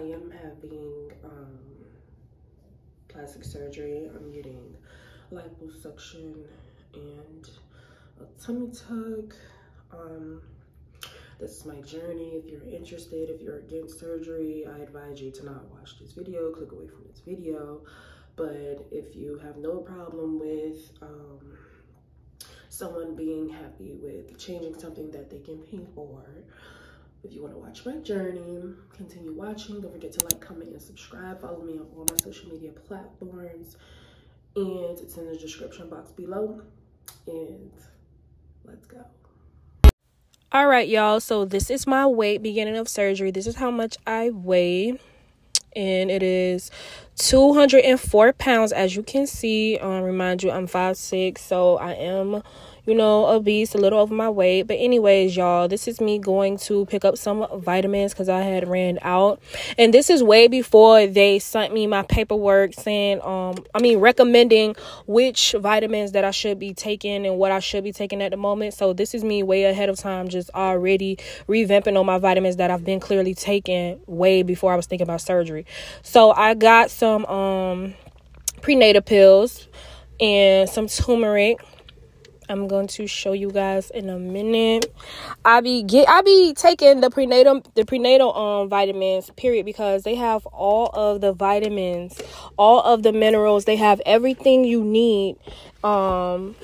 I am having um, plastic surgery. I'm getting liposuction and a tummy tuck. Um, this is my journey. If you're interested, if you're against surgery, I advise you to not watch this video, click away from this video. But if you have no problem with um, someone being happy with changing something that they can pay for, if you want to watch my journey, continue watching. Don't forget to like, comment, and subscribe. Follow me on all my social media platforms. And it's in the description box below. And let's go. All right, y'all. So this is my weight beginning of surgery. This is how much I weigh. And it is 204 pounds, as you can see. Um, remind you, I'm five six, so I am you know, obese, a little over my weight. But anyways, y'all, this is me going to pick up some vitamins because I had ran out. And this is way before they sent me my paperwork saying, um, I mean, recommending which vitamins that I should be taking and what I should be taking at the moment. So this is me way ahead of time, just already revamping on my vitamins that I've been clearly taking way before I was thinking about surgery. So I got some um prenatal pills and some turmeric I'm going to show you guys in a minute. I be get I be taking the prenatal the prenatal um vitamins period because they have all of the vitamins, all of the minerals. They have everything you need um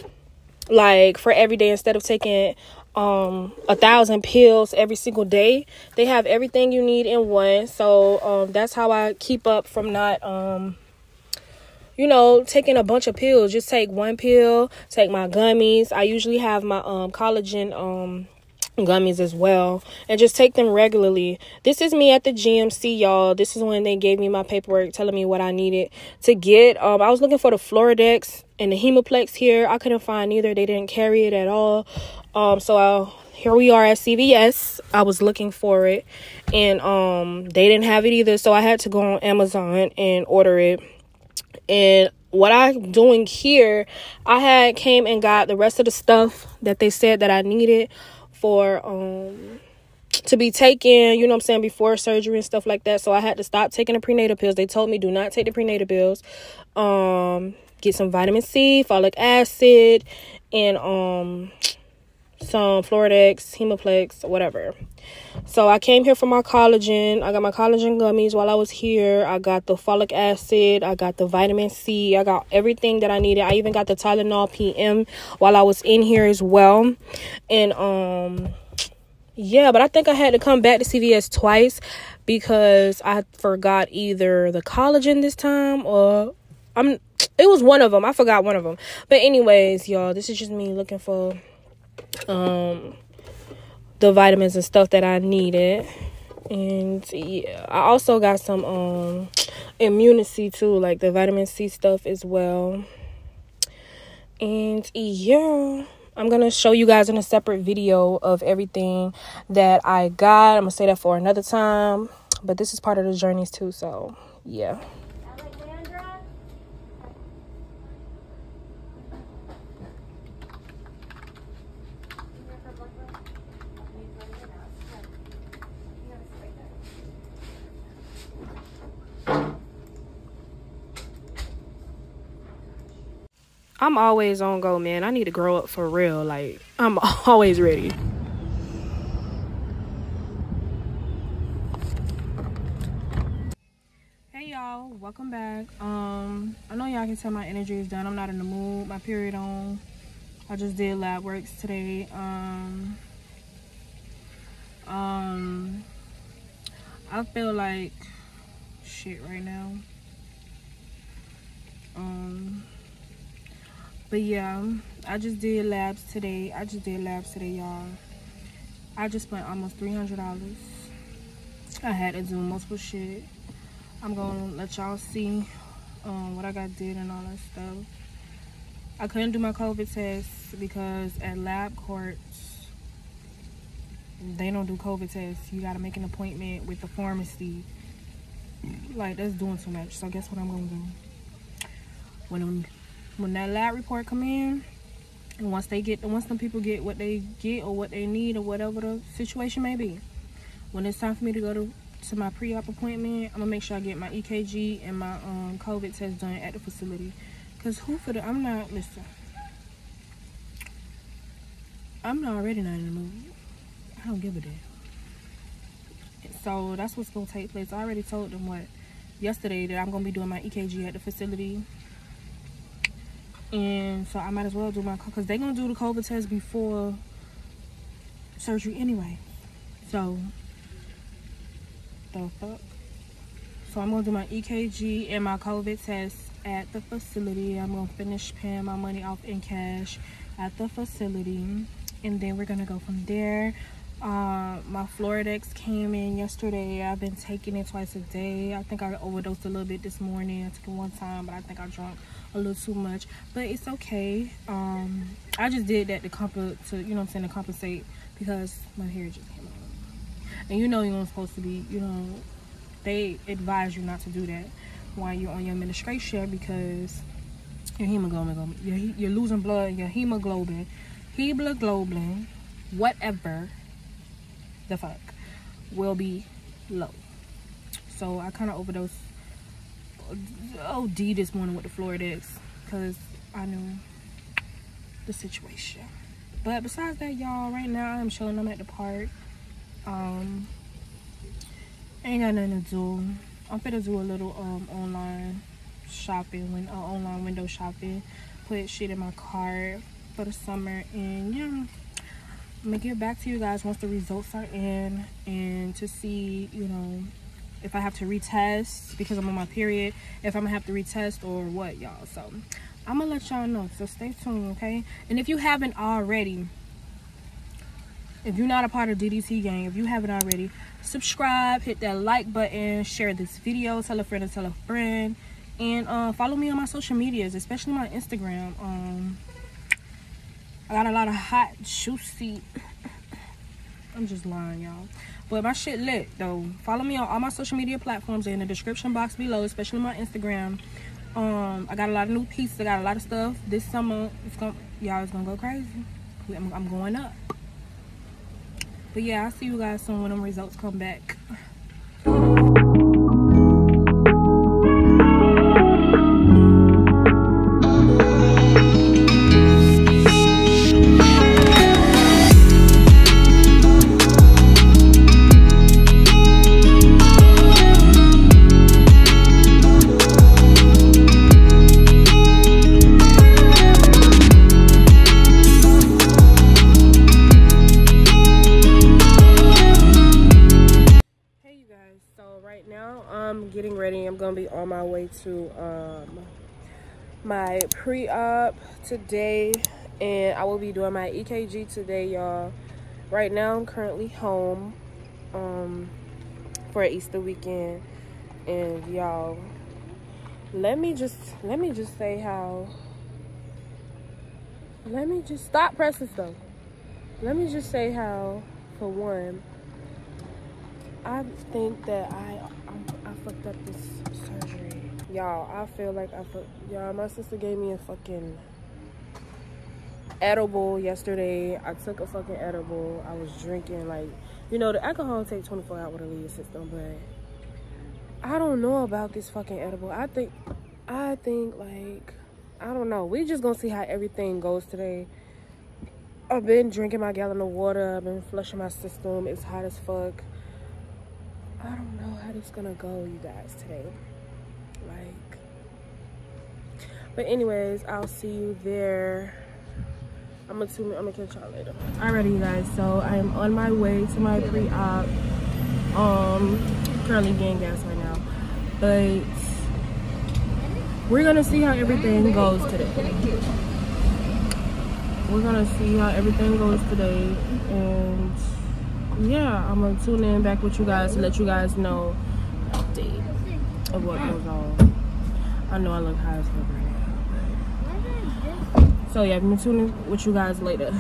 like for every day instead of taking um a thousand pills every single day they have everything you need in one so um that's how i keep up from not um you know, taking a bunch of pills. Just take one pill, take my gummies. I usually have my um collagen um gummies as well and just take them regularly. This is me at the GNC, y'all. This is when they gave me my paperwork telling me what I needed to get. Um I was looking for the Floradix and the Hemaplex here. I couldn't find either. They didn't carry it at all. Um so I here we are at CVS. I was looking for it and um they didn't have it either, so I had to go on Amazon and order it and what I'm doing here, I had came and got the rest of the stuff that they said that I needed for um to be taken, you know what I'm saying, before surgery and stuff like that. So I had to stop taking the prenatal pills. They told me do not take the prenatal pills. Um get some vitamin C, folic acid, and um some Floradix, Hemaplex, whatever. So I came here for my collagen. I got my collagen gummies while I was here. I got the folic acid. I got the vitamin C. I got everything that I needed. I even got the Tylenol PM while I was in here as well. And um yeah, but I think I had to come back to CVS twice because I forgot either the collagen this time or I'm it was one of them. I forgot one of them. But anyways, y'all, this is just me looking for um the vitamins and stuff that I needed. And yeah, I also got some um immunity too, like the vitamin C stuff as well. And yeah, I'm gonna show you guys in a separate video of everything that I got. I'm gonna say that for another time, but this is part of the journeys too, so yeah. I'm always on go, man. I need to grow up for real. Like, I'm always ready. Hey y'all, welcome back. Um, I know y'all can tell my energy is done. I'm not in the mood. My period on. I just did lab works today. Um, um, I feel like shit right now. Um but yeah i just did labs today. I just did labs today y'all. I just spent almost 300 dollars. I had to do multiple shit. I'm gonna let y'all see um, what i got did and all that stuff. I couldn't do my covid test because at LabCorp they don't do covid tests. You gotta make an appointment with the pharmacy. Like that's doing too much. So guess what i'm gonna do? When i'm when that lab report come in And once they get, once some people get what they get or what they need or whatever the situation may be, when it's time for me to go to to my pre-op appointment, I'm gonna make sure I get my EKG and my um, COVID test done at the facility. Cause who for the, I'm not, listen, I'm not already not in the mood. I don't give a damn. So that's what's gonna take place. I already told them what yesterday that I'm gonna be doing my EKG at the facility. And so I might as well do my, cause they're gonna do the COVID test before surgery anyway. So the fuck? So I'm gonna do my EKG and my COVID test at the facility. I'm gonna finish paying my money off in cash at the facility. And then we're gonna go from there. Uh, my Floradix came in yesterday. I've been taking it twice a day. I think I overdosed a little bit this morning. I took it one time, but I think I drank a little too much. But it's okay. Um, I just did that to comp to you know I'm saying to compensate because my hair just came out and you know you're not supposed to be you know they advise you not to do that while you're on your administration because your hemoglobin you're, you're losing blood your hemoglobin hemoglobin whatever the fuck will be low so i kind of overdosed od this morning with the floradix because i knew the situation. But besides that y'all right now i'm chilling. I'm at the park. Um ain't got nothing to do. I'm gonna do a little um online shopping when uh, online window shopping. Put shit in my cart for the summer and yeah i'm gonna get back to you guys once the results are in and to see you know if i have to retest because i'm on my period if i'm gonna have to retest or what y'all so i'm gonna let y'all know so stay tuned okay and if you haven't already if you're not a part of DDT gang, if you haven't already, subscribe, hit that like button, share this video, tell a friend and tell a friend, and uh, follow me on my social medias, especially my Instagram. Um, I got a lot of hot, juicy. I'm just lying, y'all. But my shit lit though. Follow me on all my social media platforms in the description box below, especially my Instagram. Um, I got a lot of new pieces. I got a lot of stuff this summer. It's gonna, y'all, it's gonna go crazy. I'm, I'm going up. But yeah, I'll see you guys soon when them results come back. Be on my way to um, my pre-op today. And I will be doing my EKG today y'all. Right now I'm currently home um, for Easter weekend. And y'all let me just let me just say how let me just stop pressing stuff. Let me just say how for one I think that I I, I fucked up this y'all i feel like i y'all my sister gave me a fucking edible yesterday. I took a fucking edible. I was drinking like you know the alcohol takes 24 hours to leave your system but i don't know about this fucking edible. I think i think like i don't know. We just gonna see how everything goes today. I've been drinking my gallon of water. I've been flushing my system. It's hot as fuck. I don't know how this gonna go you guys today like but anyways i'll see you there. I'm gonna tune i'm gonna catch y'all later. Alrighty you guys. So i am on my way to my pre-op. Um currently getting gas right now. But we're gonna see how everything goes today. We're gonna see how everything goes today. And yeah i'm gonna tune in back with you guys to let you guys know update of what goes on. I know I look high as fuck right. So yeah, I'm tuning with you guys later.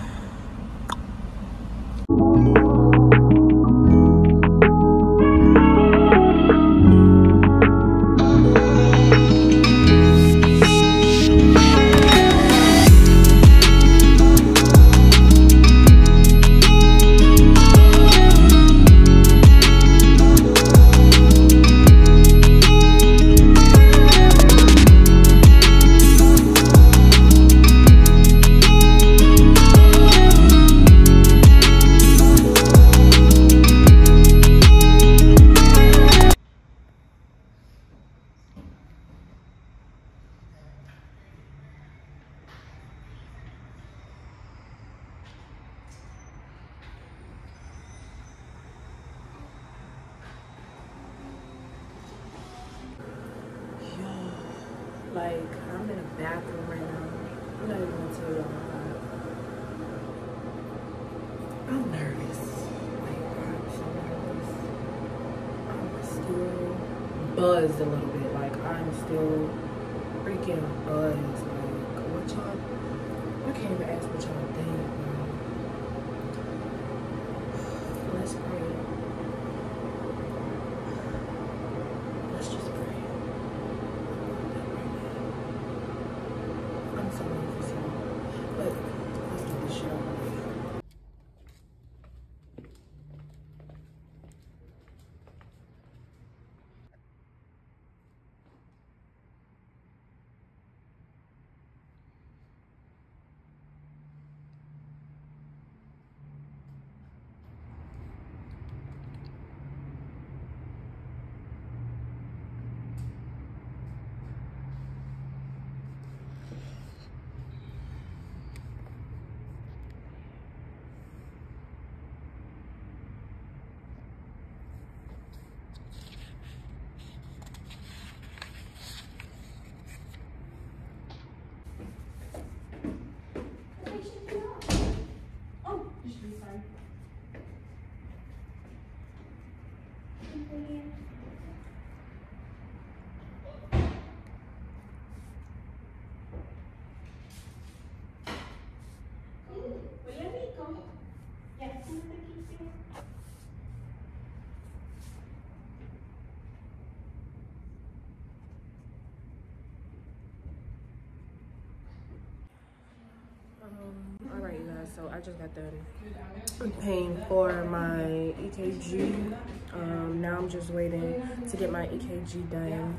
Guys. So I just got done paying for my EKG. Um, now I'm just waiting to get my EKG done.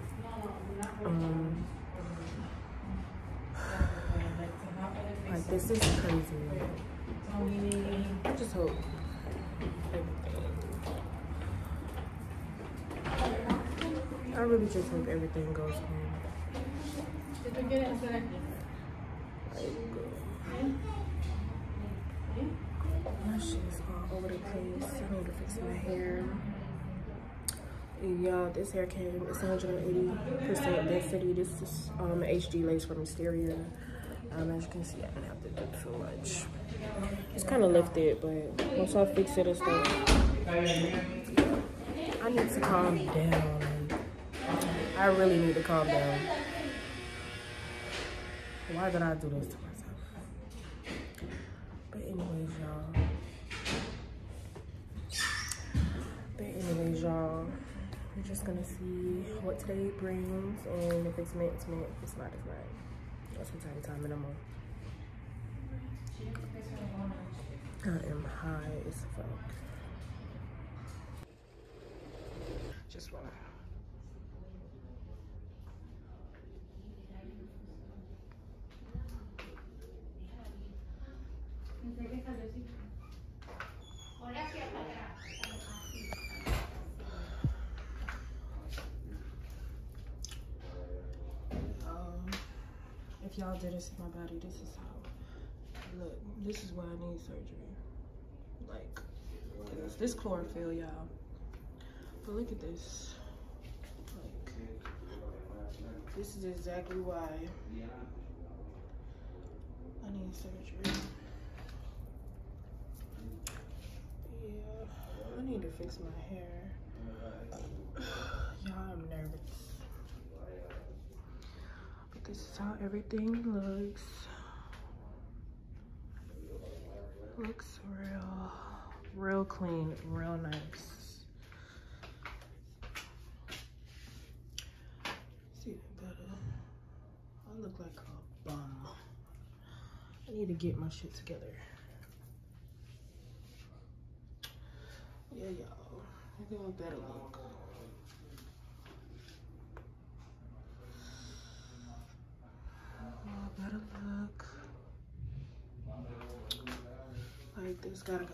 Um, like this is crazy. I just hope I really just hope everything goes home. My hair. Y'all, this hair came, it's 180% density. This is um, HD lace from Mysteria. Um, as you can see, I didn't have to do too much. It's kind of lifted, but once I fix it and stuff, I need to calm down. I really need to calm down. Why did I do this to myself? But anyways, y'all. Anyways, y'all. We're just gonna see what today brings. And if it's meant, it's meant. If it's not, it's not. That's what type of time I'm on. I am high as fuck. Just wanna y'all didn't see my body, this is how, look, this is why I need surgery. Like, this, this chlorophyll, y'all. But look at this. Like, this is exactly why I need surgery. Yeah, I need to fix my hair. Y'all, I'm nervous this is how everything looks. Looks real, real clean, real nice. See that better? I look like a bum. I need to get my shit together. Yeah, y'all. I think how better look. gotta look like this gotta go.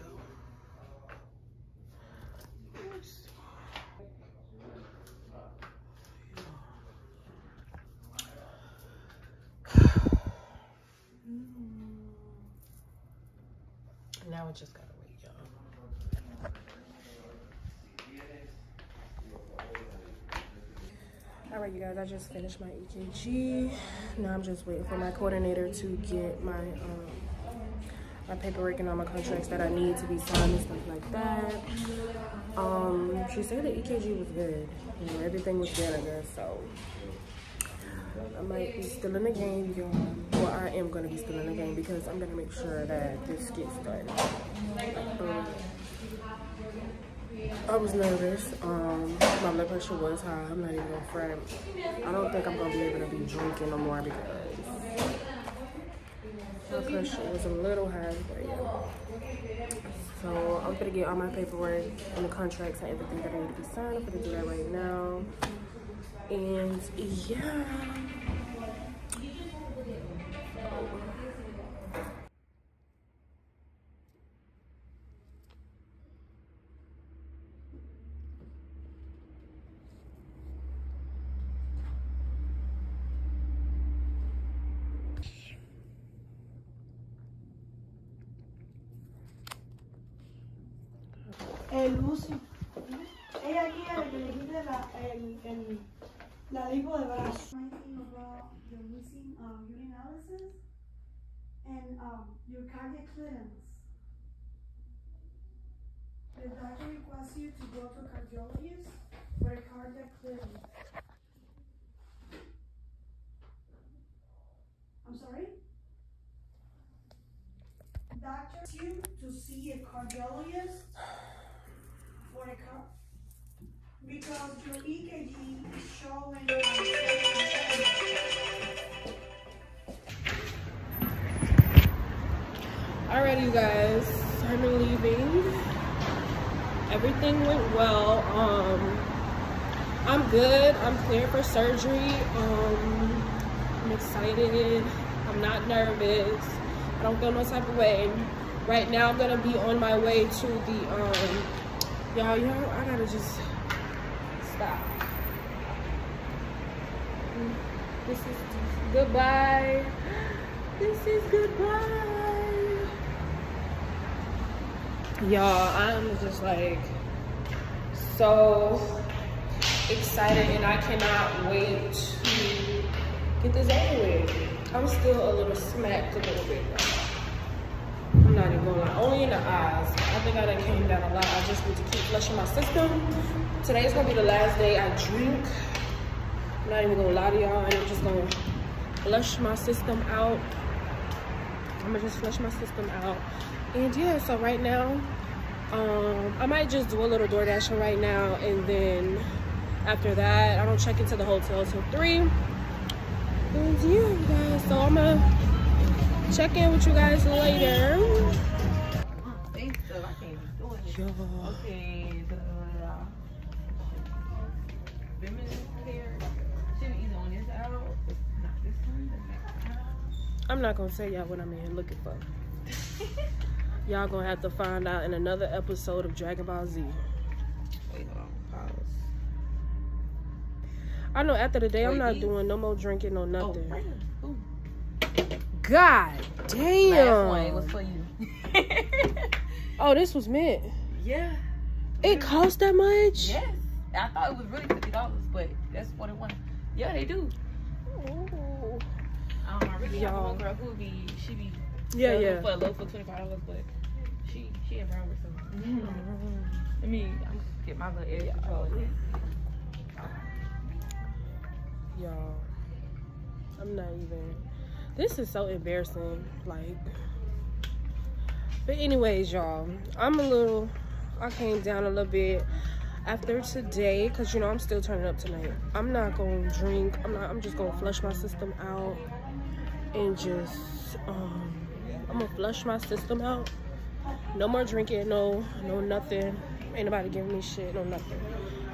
now it just gotta wait, y'all. All right, you guys, I just finished my EKG. Now I'm just waiting for my coordinator to get my um, my paperwork and all my contracts that I need to be signed and stuff like that. Um, she said the EKG was good. You know, everything was good, I guess. So I might be still in the game, y'all. Well, I am gonna be still in the game because I'm gonna make sure that this gets done. Um, I was nervous. Um, my blood pressure was high. I'm not even gonna front. I don't think I'm gonna be able to be drinking no more because pressure was a little high, but yeah. So I'm gonna get all my paperwork and the contracts and everything that I need to be signed. I'm gonna do that right now. And yeah. El Lucy. Ella quiere que le quite la, el, el, la lipo de brazo. Thinking about your missing um, urinalysis and um, your cardiac clearance. The doctor requests you to go to a cardiologist for a cardiac clearance. I'm sorry? Doctor you to see a cardiologist for a car because your EKG is showing. You guys, I'm leaving. Everything went well. Um, I'm good. I'm clear for surgery. Um, I'm excited. I'm not nervous. I don't feel no type of way. Right now, I'm gonna be on my way to the um, y'all. Y'all, I gotta just This is goodbye. This is goodbye. Y'all, I'm just like so excited and I cannot wait to get this over. I'm still a little smacked a little bit. I'm not even gonna only in the eyes. I think I done came down a lot. I just need to keep flushing my system. Today's gonna be the last day I drink. I'm not even gonna lie to y'all and I'm just gonna flush my system out. I'm gonna just flush my system out. And yeah, so right now, um, I might just do a little door dashing right now and then after that, I don't check into the hotel till three. And yeah, you guys, so I'm gonna check in with you guys later. think so. I can't be doing it. Y'all. Okay. Feminine hair should be either on this out, not this one, the next. I'm not gonna tell y'all what I'm in here looking for. Y'all gonna have to find out in another episode of Dragon Ball Z. Wait, hold on. Pause. I know after the day, I'm not these- doing no more drinking or Oh, nothing. Ooh. God damn. Last one was for you. Oh, this was mint. yeah. It cost that much? Yes. I thought it was really fifty dollars, but that's what it was. Yeah, they do. Ooh. Um, I really have Y'all. one girl who be she be Yeah, yeah. for a loaf for twenty five dollars, but she she in Brownwood, so let me I'm gonna get my little edge control. in there. Y'all, I'm not even. This is so embarrassing. Like, but anyways, y'all, I'm a little. I came down a little bit after today because you know I'm still turning up tonight. I'm not gonna drink. I'm not. I'm just gonna flush my system out and just. um I'm gonna flush my system out. No more drinking. No, no nothing. Ain't nobody giving me shit. No nothing.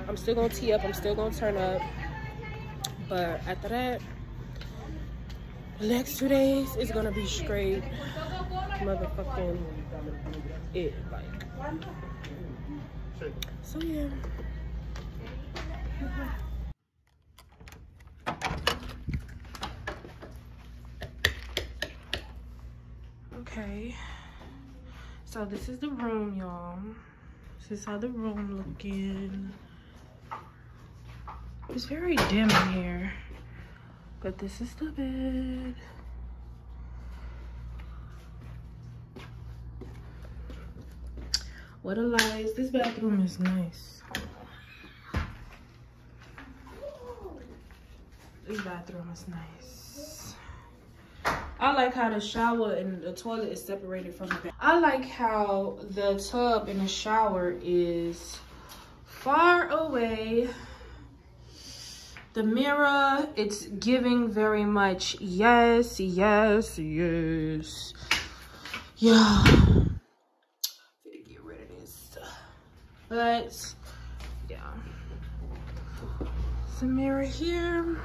I'm still gonna tee up. I'm still gonna turn up. But after that, the next two days is gonna be straight motherfucking it. Like, so yeah. Okay. So this is the room, y'all. This is how the room looking. It's very dim in here. But this is the bed. What a lies. This bathroom is nice. This bathroom is nice. I like how the shower and the toilet is separated from the bed. I like how the tub and the shower is far away. The mirror, it's giving very much yes, yes, yes. Yeah. Get rid of this. But, yeah. A mirror here.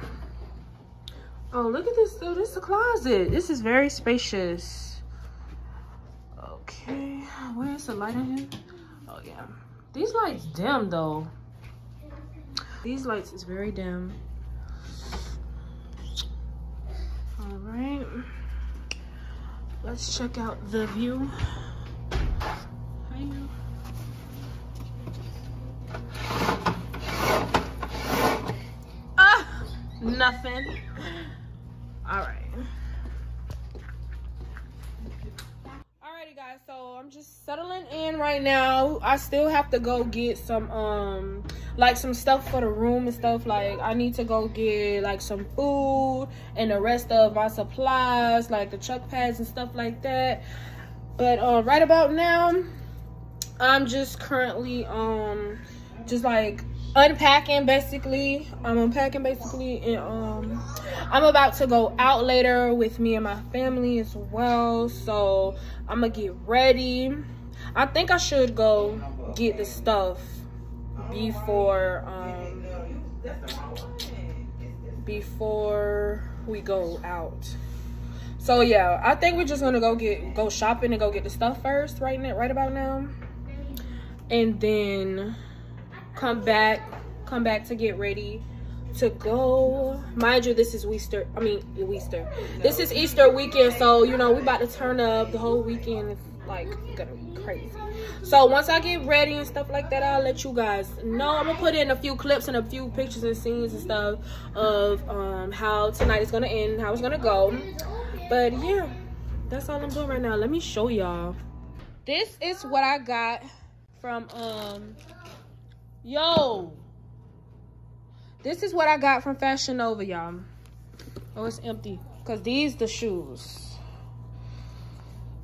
Oh, look at this. Oh, this is a closet. This is very spacious. Okay. Where's the light in here? Oh, yeah. These lights dim, though. These lights is very dim. All right. Let's check out the view. Nothing. All right. Alrighty guys, so I'm just settling in right now. I still have to go get some um like some stuff for the room and stuff. Like I need to go get like some food and the rest of my supplies, like the chuck pads and stuff like that. But uh right about now, I'm just currently um just like unpacking basically i'm unpacking basically and um i'm about to go out later with me and my family as well so i'm gonna get ready. I think i should go get the stuff before um before we go out. So yeah i think we're just gonna go get go shopping and go get the stuff first right now right about now. And then come back come back to get ready to go. Mind you this is easter i mean easter. This is easter weekend so you know we about to turn up. The whole weekend is like gonna be crazy. So once i get ready and stuff like that i'll let you guys know. I'm gonna put in a few clips and a few pictures and scenes and stuff of um how tonight is gonna end how it's gonna go. But yeah that's all i'm doing right now. Let me show y'all. This is what i got from um Yo. This is what I got from Fashion Nova, y'all. Oh, it's empty. Because these the shoes.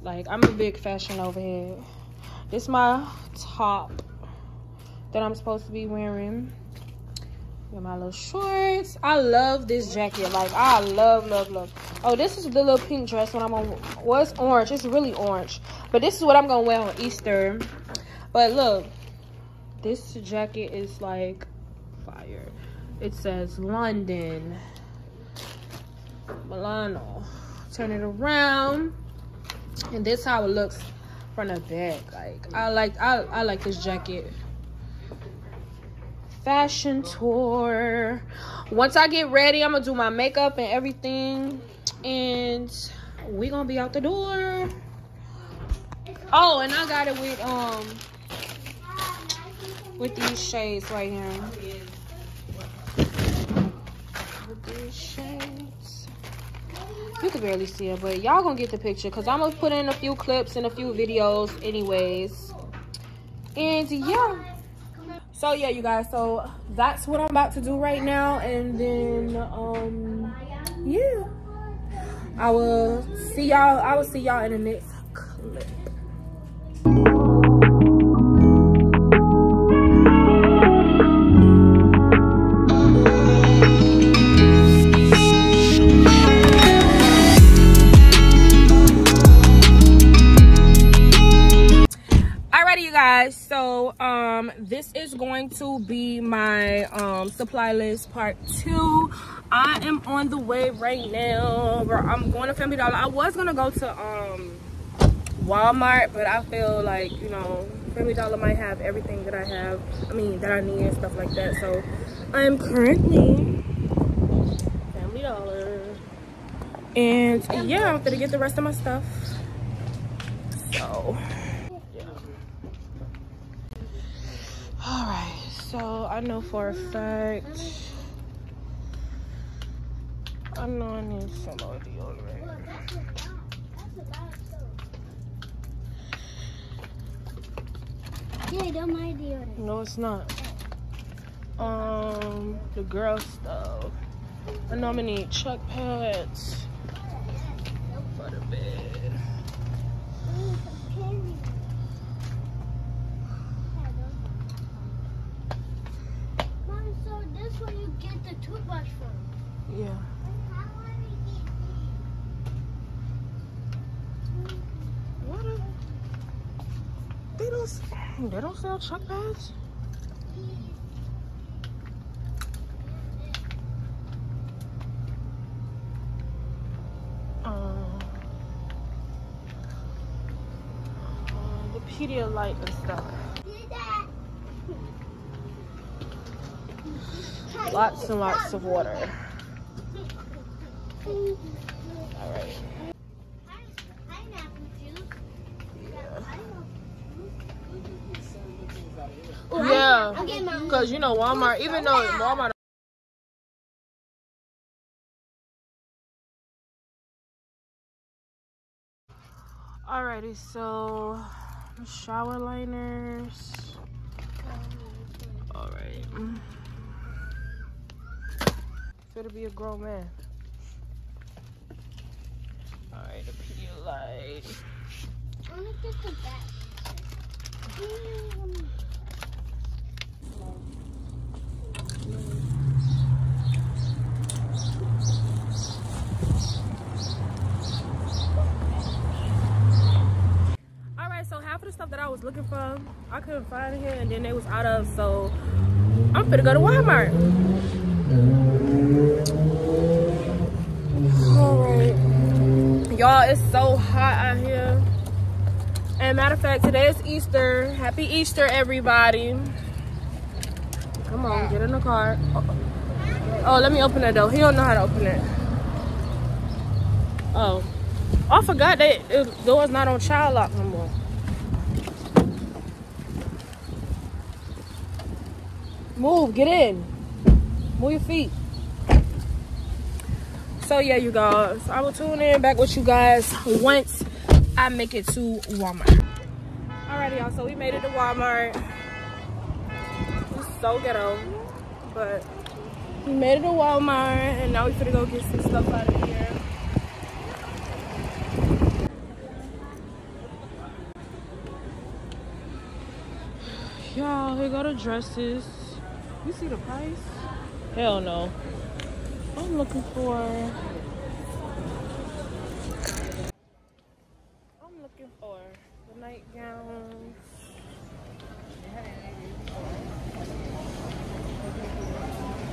Like, I'm a big Fashion Nova head. This my top that I'm supposed to be wearing. With my little shorts. I love this jacket. Like, I love, love, love. Oh, this is the little pink dress when I'm on. Well, it's orange. It's really orange. But this is what I'm going to wear on Easter. But look this jacket is like fire. It says london. Milano. Turn it around. And this how it looks from the back. Like i like i, I like this jacket. Fashion tour. Once i get ready i'm gonna do my makeup and everything. And we gonna be out the door. Oh and i got it with um with these shades right here. With these shades. You can barely see it, but y'all gonna get the picture because I'm gonna put in a few clips and a few videos anyways. And yeah. So yeah, you guys, so that's what I'm about to do right now. And then um yeah. I will see y'all, I will see y'all in the next clip. So um this is going to be my um supply list part two. I am on the way right now i'm going to family dollar. I was gonna go to um walmart but i feel like you know family dollar might have everything that i have i mean that i need and stuff like that. So i am currently family dollar. And yeah i'm gonna get the rest of my stuff. So So I know for a fact. I know I need some more deodorant. Well, Yeah, don't mind the deodorant. No, it's not. Um, the girl stuff. I know I need chuck pads. Get the toothbrush from. Yeah. What? A, they don't. They don't sell chuck pads. Um, the Pedialyte and stuff. Lots and lots of water. All right. Yeah. I'll get my own. Cause you know Walmart, even though Walmart. Alrighty, so shower liners. Alright. Fit to be a grown man. Alright, the Pedialyte. I want to get the back. All right, so half of the stuff that I was looking for, I couldn't find here, and then they was out of. So I'm finna go to Walmart. All right, y'all, it's so hot out here. And matter of fact, today is Easter. Happy Easter, everybody. Come on, get in the car. Oh, let me open that door. He don't know how to open it. Oh. Oh, I forgot that the door's not on child lock no more. Move, get in. Move your feet. So yeah, you guys, I will tune in back with you guys once I make it to Walmart. Alrighty, y'all. So we made it to Walmart. It's so ghetto, but we made it to Walmart, and now we finna go get some stuff out of here. Y'all, here go the dresses. You see the price? Hell no. I'm looking for. I'm looking for the nightgowns.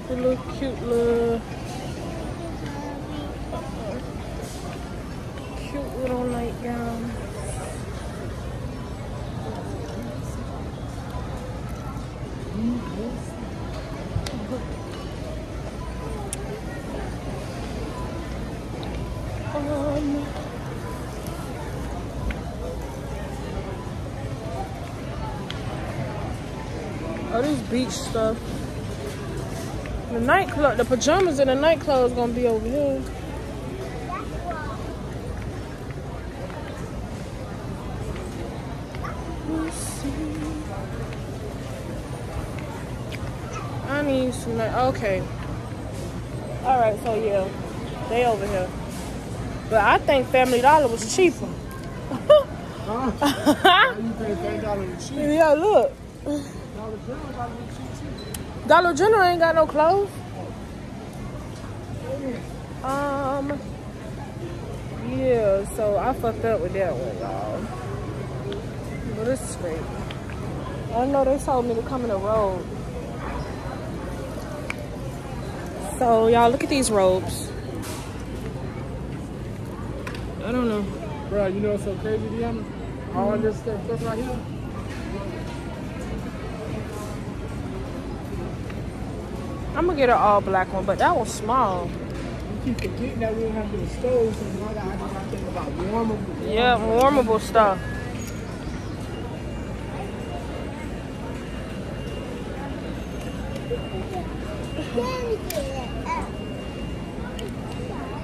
The little cute little. Cute little nightgown. Oh, this beach stuff. The nightclub, the pajamas in the nightclub is gonna be over here. I need some. night- Okay. All right. So yeah, they over here. But I think Family Dollar was cheaper. Huh? You think Thank Dollar was cheap? yeah, look. Dollar General about to be cheap too. Dollar General ain't got no clothes. Um. Yeah, so I fucked up with that one, y'all. But this is great. I know they told me to come in the road. So y'all look at these robes. I don't know. Bro, you know what's so crazy, Deanna? All this stuff, stuff right here. I'm gonna get an all black one, but that was small. You keep forgetting that we don't have the stoves, and now that I gotta think about warmer. Yeah, warmable stuff.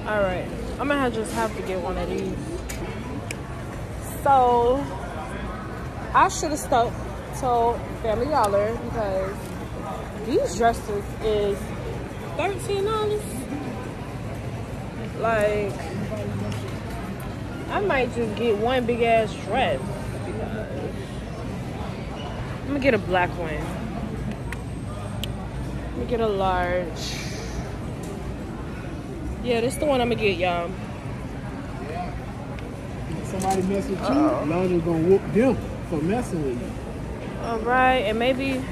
All right, I'm gonna just have to get one of these. So I should have stuck to Family Dollar because these dresses is thirteen dollars. Like I might just get one big ass dress. I'm gonna get a black one. Let me get a large. Yeah, this the one I'm gonna get, y'all. Somebody mess with you, Uh-oh. London's gonna whoop them for messing with you. All right, and maybe,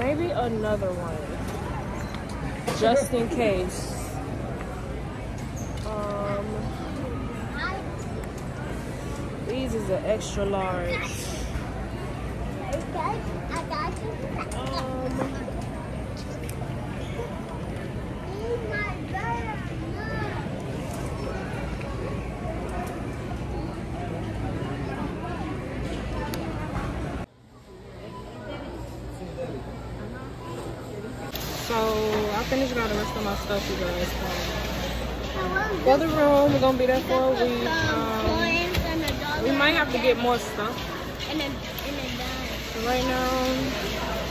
maybe another one, just in case. Um, these is an extra large. Okay, I got you. Um, Oh my God, so I finished got the rest of my stuff, you guys. For the room, we're gonna be there for a week. Um, coins and a dollar. we might have to get more stuff. And a, and a dime. So right now,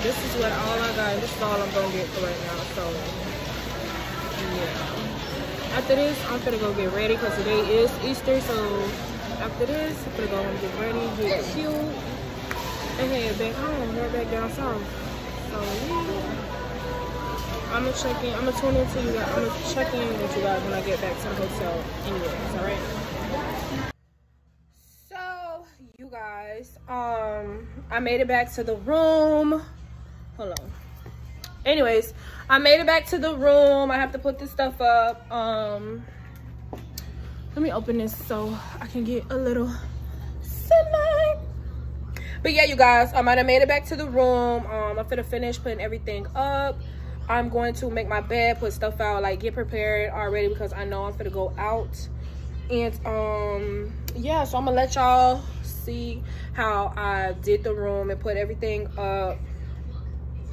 this is what all I got. This is all I'm gonna get for right now. So yeah. After this, I'm gonna go get ready because today is Easter. So after this, I'm gonna go and get ready, get cute, and head back home, head back down south. So yeah. I'm gonna check in. I'm gonna tune into you guys. I'm gonna check in with you guys when I get back to the hotel. Anyways, all right. So, you guys, um, I made it back to the room. Hold on. Anyways, I made it back to the room. I have to put this stuff up. Um, let me open this so I can get a little sunlight. But yeah, you guys, um, I have made it back to the room. Um, I'm finna finish putting everything up. I'm going to make my bed, put stuff out, like get prepared already because I know I'm gonna go out. And um yeah so i'm gonna let y'all see how i did the room and put everything up.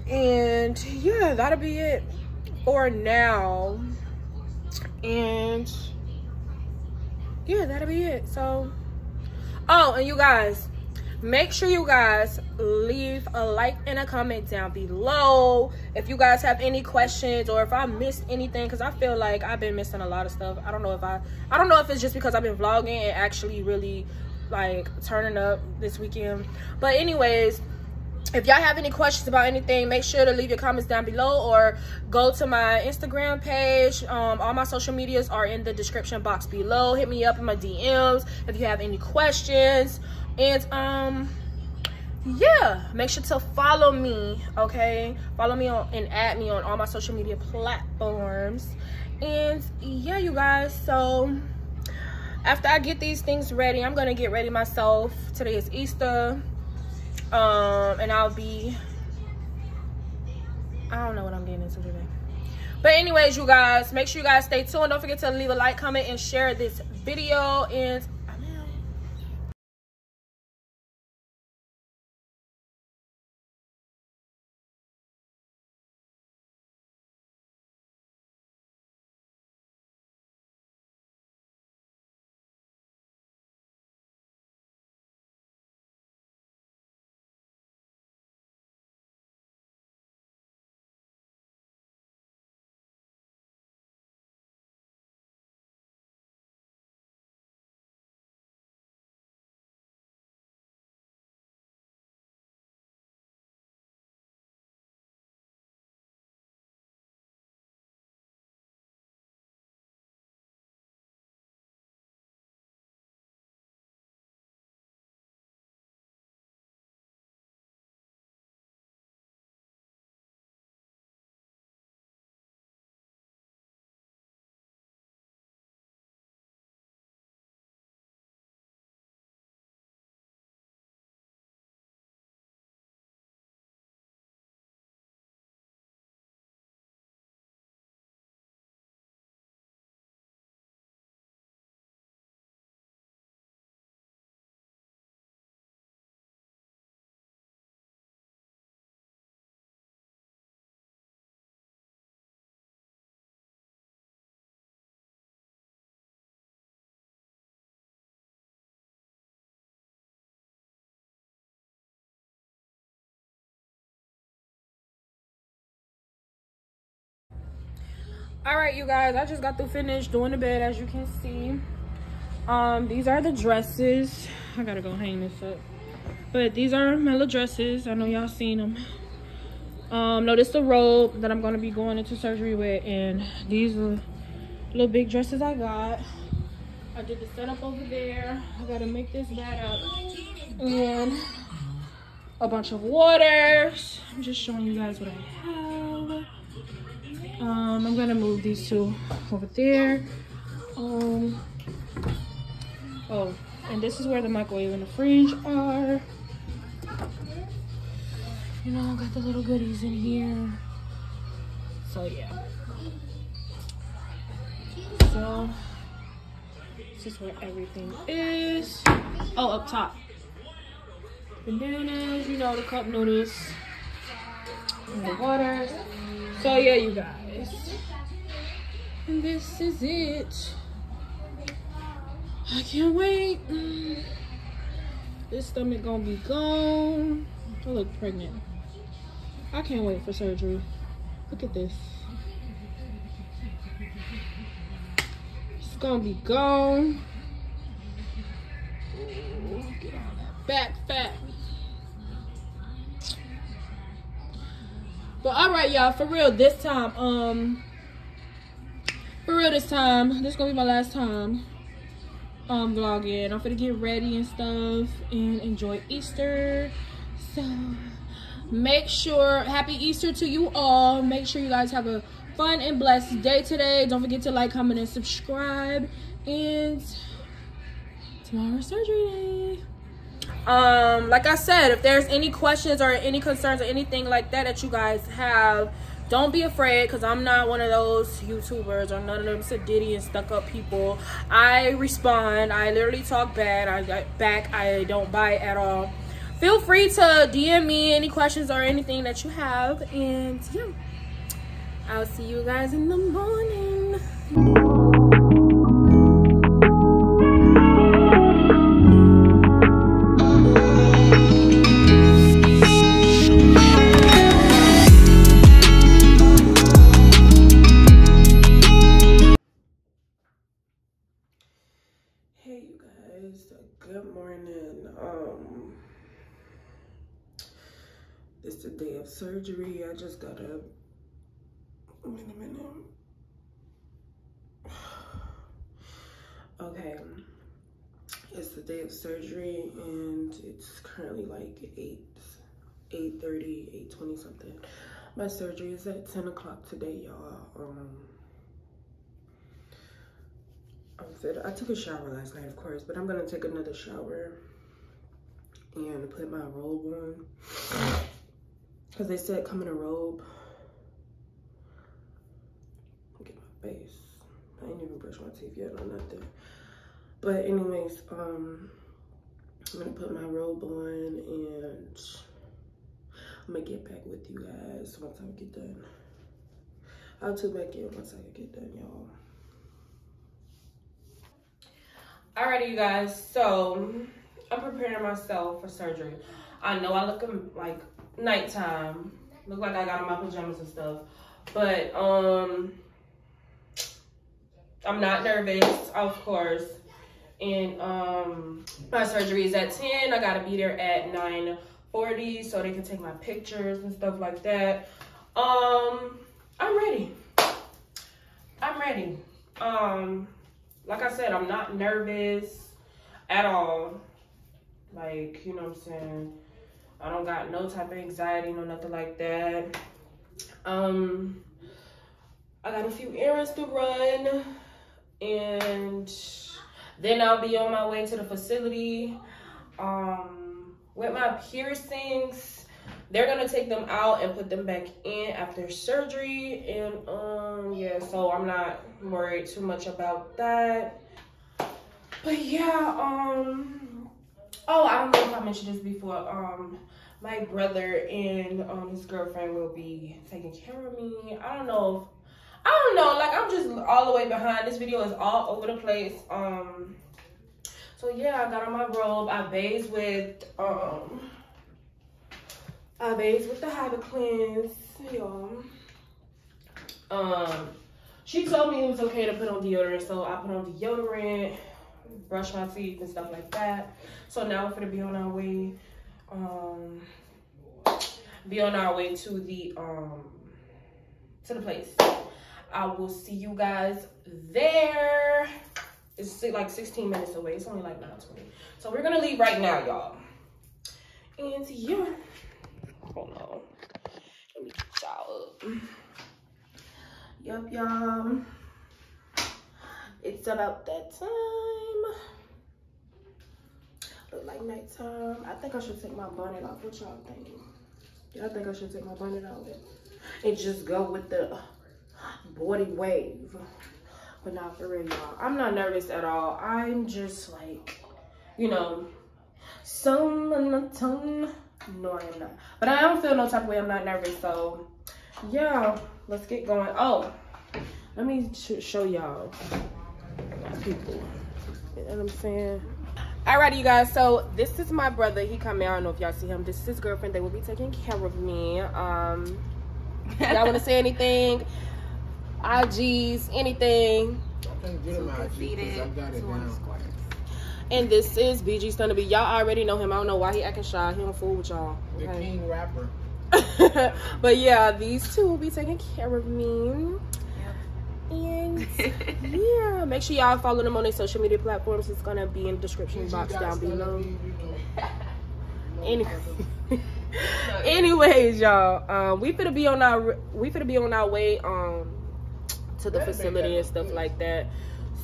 And yeah that'll be it for now. And yeah that'll be it. So oh and you guys make sure you guys leave a like and a comment down below. If you guys have any questions or if i missed anything because i feel like i've been missing a lot of stuff. I don't know if i i don't know if it's just because i've been vlogging and actually really like turning up this weekend. But anyways if y'all have any questions about anything make sure to leave your comments down below or go to my instagram page. Um, all my social medias are in the description box below. Hit me up in my dms if you have any questions and um yeah make sure to follow me okay? Follow me on and add me on all my social media platforms. And yeah you guys so after i get these things ready i'm gonna get ready myself. Today is easter. Um and i'll be i don't know what i'm getting into today. But anyways you guys make sure you guys stay tuned. Don't forget to leave a like comment and share this video. And all right you guys i just got to finish doing the bed as you can see. Um these are the dresses. I gotta go hang this up. But these are my little dresses. I know y'all seen them um notice the robe that i'm going to be going into surgery with and these are little big dresses i got. I did the setup over there. I gotta make this bed up. And a bunch of waters. I'm just showing you guys what i have um, I'm gonna move these two over there. Um, oh, and this is where the microwave and the fridge are. You know, got the little goodies in here. So yeah. So this is where everything is. Oh, up top. Bananas, you know, the cup noodles. And the waters. So yeah, you guys. And this is it. I can't wait. This stomach gonna be gone. I look pregnant. I can't wait for surgery. Look at this. It's gonna be gone. Ooh, get on that back fat. But all right, y'all, for real, this time, um, for real this time, this is gonna be my last time um vlogging. I'm gonna get ready and stuff and enjoy Easter. So make sure happy Easter to you all. Make sure you guys have a fun and blessed day today. Don't forget to like, comment, and subscribe. And tomorrow's surgery day um like i said if there's any questions or any concerns or anything like that that you guys have don't be afraid because i'm not one of those youtubers or none of them sadiddy and stuck up people. I respond. I literally talk bad. I back. I don't bite at all. Feel free to dm me any questions or anything that you have. And yeah. I'll see you guys in the morning Um it's the day of surgery. I just got up. Wait a minute. Okay. It's the day of surgery and it's currently like 8 8 30, 8 20 something. My surgery is at 10 o'clock today, y'all. Um. I took a shower last night, of course, but I'm gonna take another shower and put my robe on. Cause they said come in a robe. Get my face. I ain't even brush my teeth yet or nothing. But anyways, um, I'm gonna put my robe on and I'm gonna get back with you guys once I get done. I'll tune back in once I get done, y'all. Alrighty, you guys. So I'm preparing myself for surgery. I know I look um, like nighttime. Look like I got my pajamas and stuff. But um I'm not nervous, of course. And um my surgery is at 10. I gotta be there at 9:40 so they can take my pictures and stuff like that. Um I'm ready. I'm ready. Um like I said, I'm not nervous at all. Like, you know what I'm saying? I don't got no type of anxiety, no nothing like that. Um, I got a few errands to run and then I'll be on my way to the facility um, with my piercings they're gonna take them out and put them back in after surgery and um yeah so i'm not worried too much about that but yeah um oh i don't know if i mentioned this before um my brother and um his girlfriend will be taking care of me. I don't know if, i don't know like i'm just all the way behind. This video is all over the place um so yeah i got on my robe. I bathed with um I bathed with the Hibiclens, y'all. Um, she told me it was okay to put on deodorant, so I put on deodorant, brush my teeth and stuff like that. So now we're gonna be on our way, um, be on our way to the um to the place. I will see you guys there. It's like 16 minutes away. It's only like 9:20. So we're gonna leave right now, y'all. And yeah, hold on. Let me get y'all up. Yup, y'all. It's about that time. Look like nighttime. I think I should take my bonnet off. What y'all thinking? I think I should take my bonnet off and just go with the uh, body wave. But not for real, y'all. I'm not nervous at all. I'm just like, you know, some. No, I am not. But I don't feel no type of way. I'm not nervous. So, yeah, let's get going. Oh, let me sh show y'all people. You know what I'm saying? Alrighty, you guys. So this is my brother. He come here. I don't know if y'all see him. This is his girlfriend. They will be taking care of me. Um, y'all want to say anything? IGs, anything? I can't get him out because I got it down. And this is BG's gonna be. Y'all already know him. I don't know why he acting shy. He don't fool with y'all. The king rapper. but yeah, these two will be taking care of me. And yeah, make sure y'all follow them on their social media platforms. It's gonna be in the description box down below. Anyway. Anyways, y'all, um, we finna be on our we finna be on our way um to the facility and stuff like that.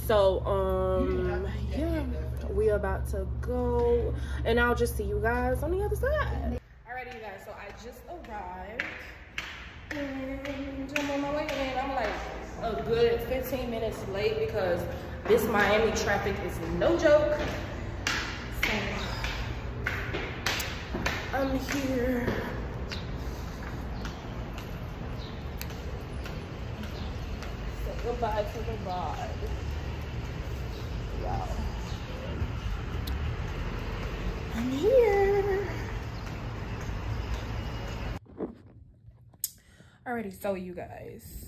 So um yeah, we are about to go, and I'll just see you guys on the other side. Alrighty, you guys. So I just arrived, and I'm on my way, and I'm like a good 15 minutes late because this Miami traffic is no joke. So I'm here. Say goodbye to the bride. Wow. I'm here. Alrighty, so you guys,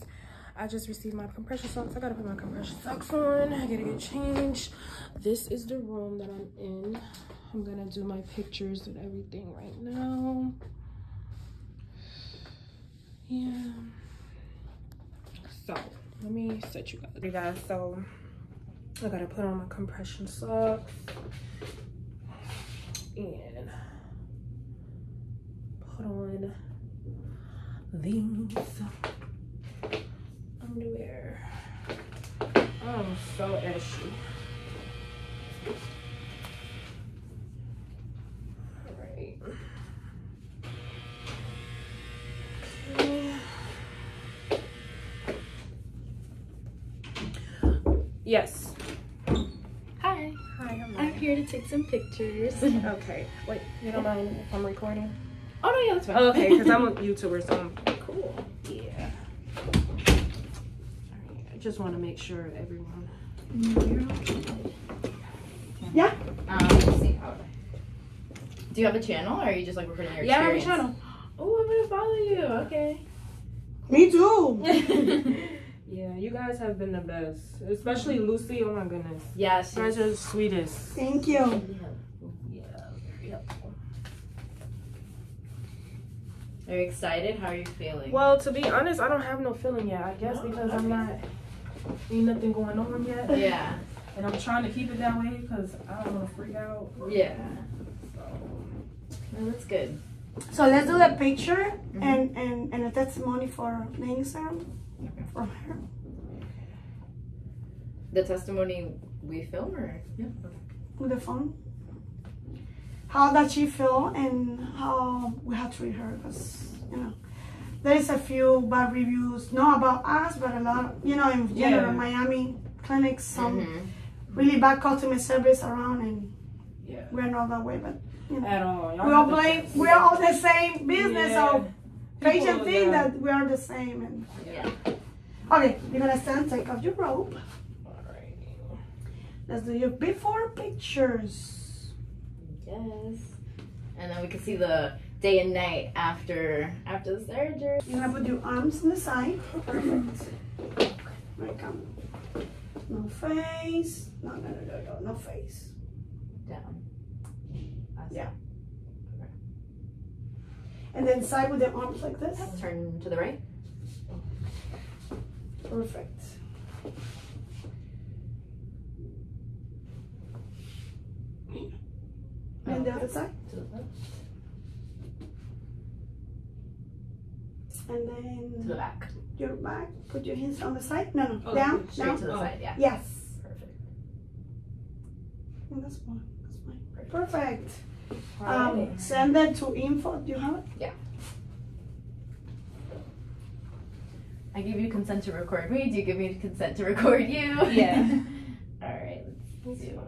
I just received my compression socks. I gotta put my compression socks on. I gotta get changed. This is the room that I'm in. I'm gonna do my pictures and everything right now. Yeah. So let me set you guys. Okay, guys. So I gotta put on my compression socks and put on these underwear. I'm so ashy. Alright. Yes. Hi, Hi, how are I'm here to take some pictures. Okay. Wait, you don't mind if I'm recording? Oh no, yeah, that's fine. Oh, okay, because I'm a YouTuber, so I'm cool. Yeah. I just want to make sure everyone. Yeah. Um, let's see. How do you have a channel, or are you just like recording your Yeah, I have a experience? channel. Oh, I'm gonna follow you. Okay. Me too. Yeah, you guys have been the best, especially Lucy. Oh my goodness, yeah, you guys she's are the sweetest. Thank you. Yeah, very helpful. Are you excited? How are you feeling? Well, to be honest, I don't have no feeling yet. I guess because I'm not ain't nothing going on yet, yeah, and I'm trying to keep it that way because I don't want to freak out. yeah. So. No, that's good. So let's do the picture mm-hmm. and, and, and a testimony for the Instagram from her. The testimony we film, or yeah. with the phone. How does she feel and how we have to treat her? Because, you know, there is a few bad reviews, not about us, but a lot, you know, in general, Yeah. Miami clinics, some Mhm. really bad customer service around, and Yeah. we're not that way, but At all. We all blame, we're all the same business, so patient think that we are the same. And Yeah. Okay, you're gonna stand, take off your robe. Let's do your before pictures. Yes. And then we can see the day and night after after the surgery. You're gonna put your arms on the side. Perfect. Right, come. No face. No, no, no, no, no, no face. Down. That's Yeah. Okay. And then side with the arms like this. Turn to the right. Perfect. And the other side. To the. And To then the back. your back. Put your hands on the side. No, no. Oh, down, Straight down. to the Oh. side. Yeah. Yes. Perfect. Oh, that's fine. That's fine. Perfect. Alrighty. Um, send that to info. Do you have it? Yeah. I give you consent to record me. Do you give me consent to record you? Yeah. All right. Let's do it.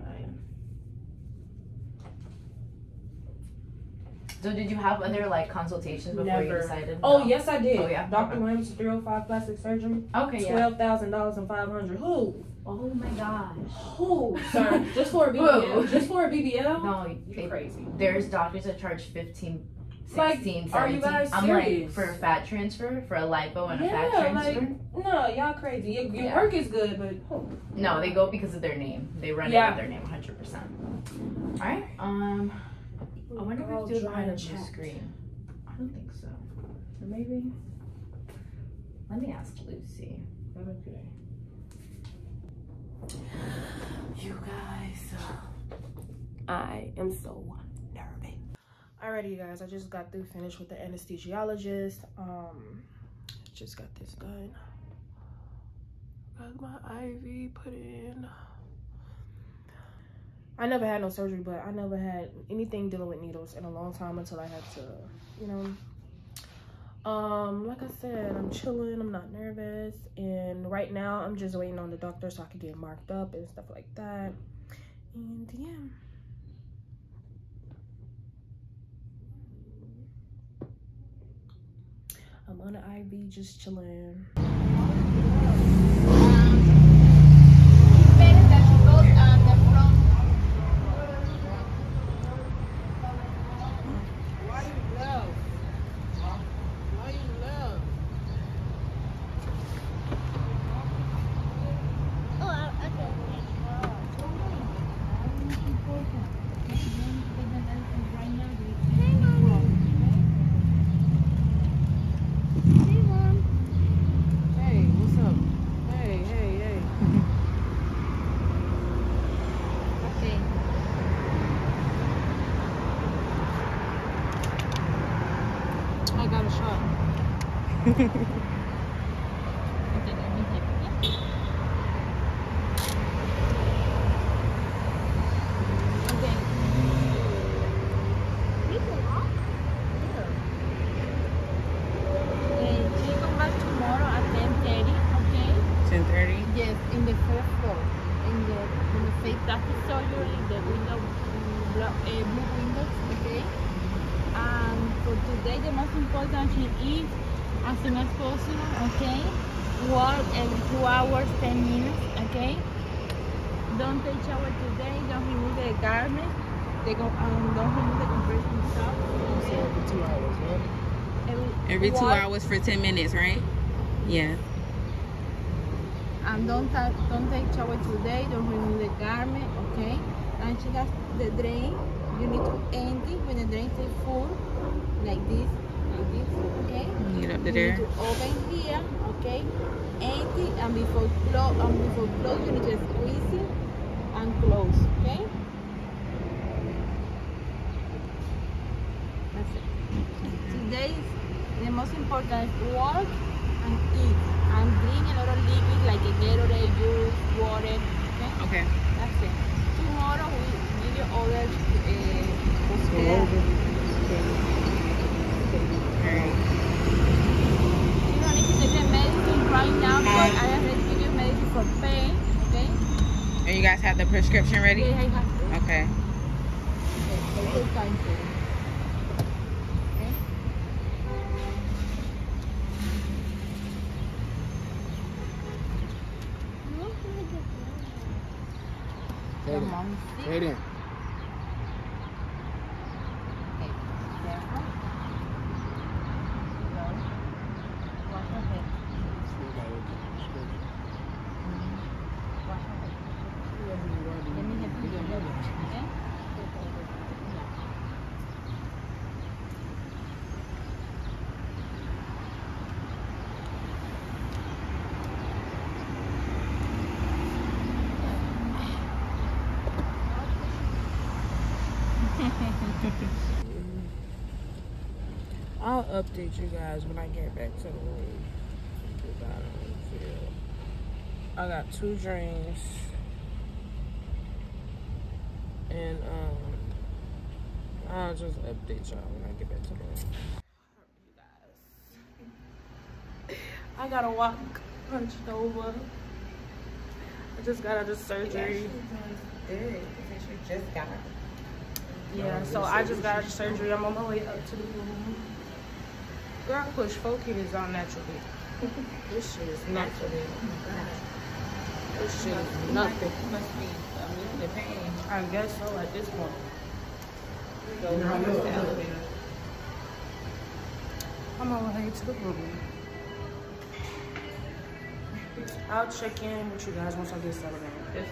So did you have other like consultations before you decided? Oh No. yes, I did. Oh, yeah? Dr. Okay. Williams, 305 plastic surgery. Okay. Yeah. Twelve thousand dollars and five hundred. Who? Oh my gosh. Who, sir? Just for a BBL? Just for a BBL? No, You they- crazy. there's doctors that charge 15, 16, Like, 17. are you guys I'm like serious? for a fat transfer, for a lipo and a fat Yeah, transfer. like no, y'all crazy. Your, your Yeah. work is good, but who? No, they go because of their name. They run Yeah. it with their name 100%. All right. Um, I wonder if we All can do it dry behind and the blue screen. I don't think so. Or maybe. Let me ask Lucy. Okay. You guys, I am so nervous. Alrighty, you guys, I just got through finished with the anesthesiologist. Um, just got this done. Got my IV put in. I never had no surgery, but I never had anything dealing with needles in a long time until I had to, you know. Um, like I said, I'm chilling, I'm not nervous, and right now I'm just waiting on the doctor so I can get marked up and stuff like that. And yeah. I'm on an IV just chilling. Why you love? Why you love? Hey, what's up? Hey, hey, hey. I got a shot. She come back tomorrow at 10.30, okay? 10:30. Yes, in the first floor. In the, in the face plastic surgery, the window, mm, blo- uh, blue windows, okay? And for today, the most important thing is, as soon as possible, okay? Walk every two hours, 10 minutes, okay? Don't take shower today, don't remove the garment, they go, um, don't remove the compression stuff, okay? Two hours, right? Every, walk- hours for 10 minutes, right? Yeah. and don't don't take shower today. Don't remove the garment, okay? And she has the drain. You need to empty when the drain is full, like this, like this, okay? Get up You to there. need to open here, okay? Empty and before close, and before close, you need to squeeze it and close, okay? That's it. Today, the most important is work and eat and drink a lot of liquid like a Gatorade, juice, water. Okay, Okay. that's it. Tomorrow we give you other uh, Go over. You don't need to take the medicine right now, but I already give you medicine for pain. Okay. And you guys have the prescription ready? Yeah, I have to. Okay. Okay, take your time to. Okay. Hey Your there. Mom sick. Hey there. Okay. Careful. Slow. Wash your head. Update you guys when I get back to the room. I got two drinks. And um I'll just update y'all when I get back to the room. I gotta walk hunched over. I just got out of surgery. Good, since you just got. Yeah, so I just got out of surgery. I'm on my way up to the room. Girl, I push four kids on naturally. this shit is nothing. This shit is nothing. Must be a little pain. I guess so at this point. Go use the elevator. I'm on my way to the room. I'll check in with you guys once I get settled in.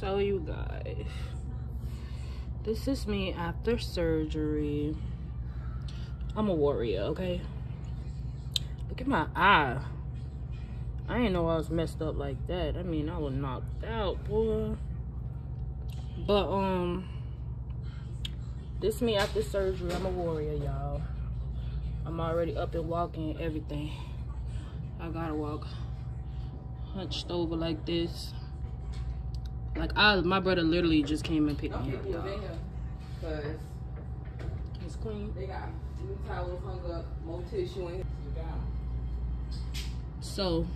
So you guys, this is me after surgery. I'm a warrior, okay? Look at my eye. I didn't know I was messed up like that. I mean, I was knocked out, boy. But um, this me after surgery. I'm a warrior, y'all. I'm already up and walking everything. I gotta walk hunched over like this. Like I, my brother literally just came and picked me up. dog. Cause It's clean. they got new towels hung up, more tissue in. So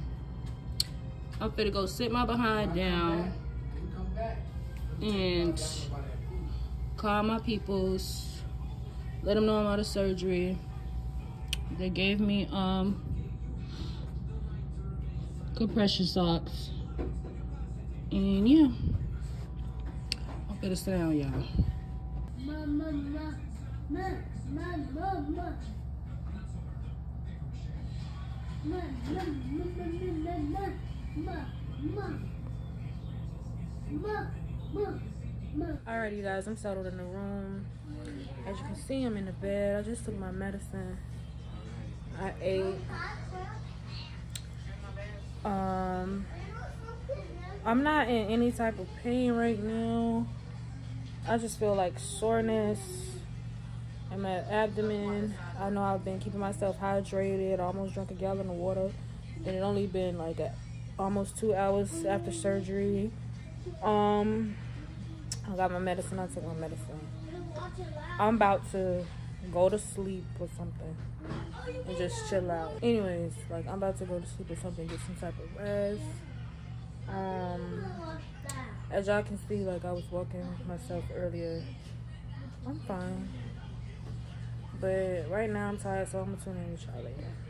I'm finna go sit my behind down and call my peoples. Let them know I'm out of surgery. They gave me um compression socks. And yeah. I'm finna sit down, y'all. Ma, ma, ma, ma, ma, ma, ma. Ma, ma, ma, ma, ma, ma, ma, ma. Ma, ma, ma. Alright, you guys, I'm settled in the room. As you can see, I'm in the bed. I just took my medicine. I ate. Um, I'm not in any type of pain right now. I just feel like soreness in my abdomen. I know I've been keeping myself hydrated. I almost drank a gallon of water. And it only been like a, almost two hours after surgery. Um, I got my medicine. I took my medicine. I'm about to go to sleep or something and just chill out. Anyways, like I'm about to go to sleep or something, get some type of rest. Um, as y'all can see, like I was walking myself earlier. I'm fine, but right now I'm tired, so I'm gonna tune in with y'all later.